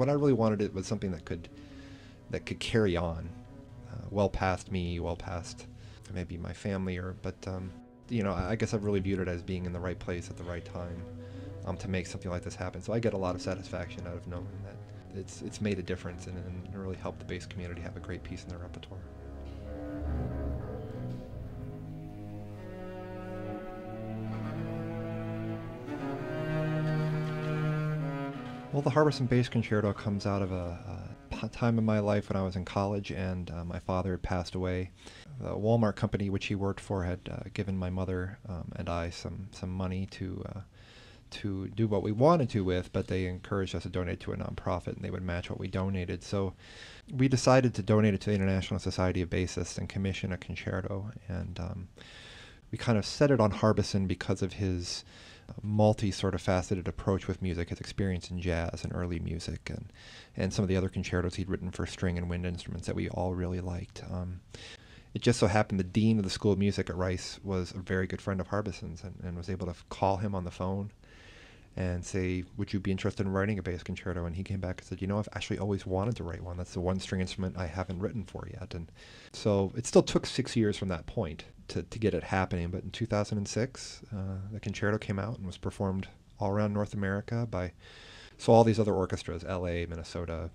what I really wanted it was something that could that could carry on, uh, well past me, well past maybe my family, or but um, you know, I guess I've really viewed it as being in the right place at the right time um, to make something like this happen. So I get a lot of satisfaction out of knowing that it's it's made a difference and, and really helped the bass community have a great piece in their repertoire. Well, the Harbison Bass Concerto comes out of a, a time in my life when I was in college and uh, my father had passed away. The Walmart company, which he worked for, had uh, given my mother um, and I some some money to uh, to do what we wanted to with, but they encouraged us to donate to a nonprofit, and they would match what we donated. So we decided to donate it to the International Society of Bassists and commission a concerto, and um, we kind of set it on Harbison because of his multi sort of faceted approach with music, his experience in jazz and early music, and and some of the other concertos he'd written for string and wind instruments that we all really liked. Um, it just so happened the dean of the School of Music at Rice was a very good friend of Harbison's and, and was able to call him on the phone and say, "Would you be interested in writing a bass concerto?" And he came back and said, "You know, I've actually always wanted to write one. That's the one string instrument I haven't written for yet." And so it still took six years from that point to, to get it happening. But in 2006, uh, the concerto came out and was performed all around North America by so all these other orchestras, L.A., Minnesota,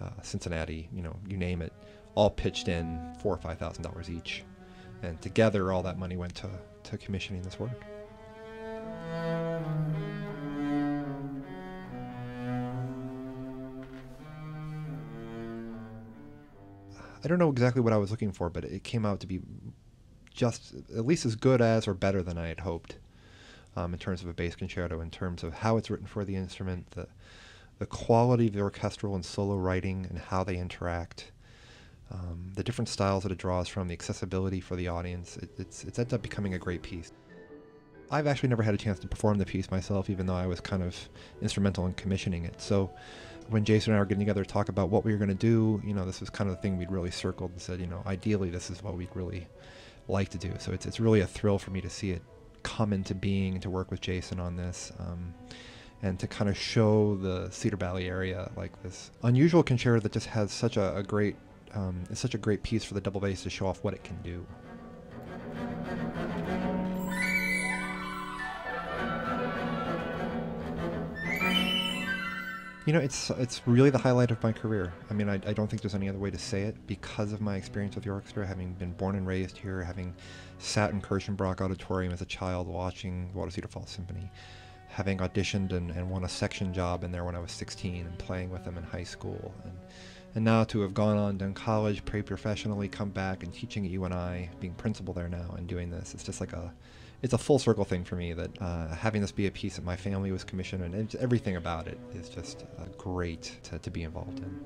uh, Cincinnati, you know, you name it, all pitched in four or five thousand dollars each, and together all that money went to to commissioning this work. I don't know exactly what I was looking for, but it came out to be just at least as good as or better than I had hoped um, in terms of a bass concerto, in terms of how it's written for the instrument, the the quality of the orchestral and solo writing, and how they interact, um, the different styles that it draws from, the accessibility for the audience. It, it's it's ended up becoming a great piece. I've actually never had a chance to perform the piece myself, even though I was kind of instrumental in commissioning it. So when Jason and I were getting together to talk about what we were going to do, you know, this was kind of the thing we'd really circled and said, you know, ideally this is what we'd really like to do. So it's, it's really a thrill for me to see it come into being, and to work with Jason on this, um, and to kind of show the Cedar Valley area like this unusual concerto that just has such a, a great, um, it's such a great piece for the double bass to show off what it can do. You know, it's it's really the highlight of my career. I mean, I, I don't think there's any other way to say it because of my experience with the orchestra, having been born and raised here, having sat in Kirchenbrock Auditorium as a child watching Waterloo Cedar Falls Symphony, having auditioned and, and won a section job in there when I was 16 and playing with them in high school. And, and now to have gone on, done college, prayed professionally, come back and teaching at UNI, being principal there now and doing this, it's just like a it's a full circle thing for me that uh, having this be a piece that my family was commissioned and everything about it is just uh, great to, to be involved in.